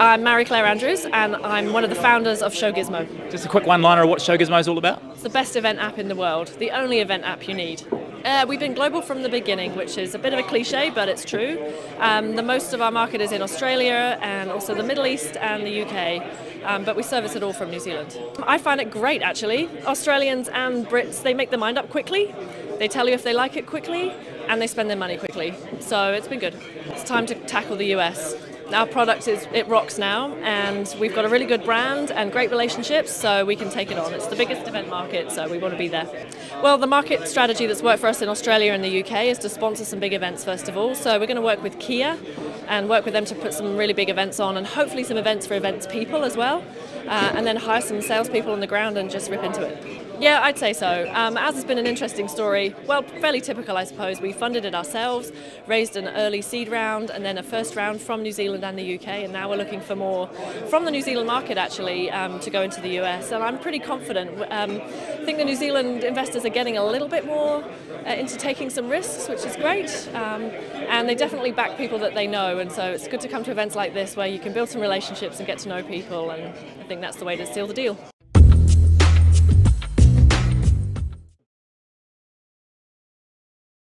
I'm Marie Claire Andrews, and I'm one of the founders of Show Gizmo. Just a quick one liner of what Show Gizmo is all about. It's the best event app in the world, the only event app you need. Uh, we've been global from the beginning, which is a bit of a cliche, but it's true. Um, the most of our market is in Australia and also the Middle East and the UK, um, but we service it all from New Zealand. I find it great actually. Australians and Brits, they make their mind up quickly. They tell you if they like it quickly, and they spend their money quickly. So it's been good. It's time to tackle the US our product is it rocks now and we've got a really good brand and great relationships so we can take it on. It's the biggest event market so we want to be there. Well the market strategy that's worked for us in australia and the uk is to sponsor some big events first of all. So we're going to work with kia and work with them to put some really big events on and hopefully some events for events people as well uh, and then hire some salespeople on the ground and just rip into it yeah, I'd say so. Um, as has been an interesting story, well, fairly typical, I suppose. We funded it ourselves, raised an early seed round, and then a first round from New Zealand and the UK, and now we're looking for more from the New Zealand market actually um, to go into the US. And I'm pretty confident. Um, I think the New Zealand investors are getting a little bit more uh, into taking some risks, which is great. Um, and they definitely back people that they know, and so it's good to come to events like this where you can build some relationships and get to know people. And I think that's the way to seal the deal.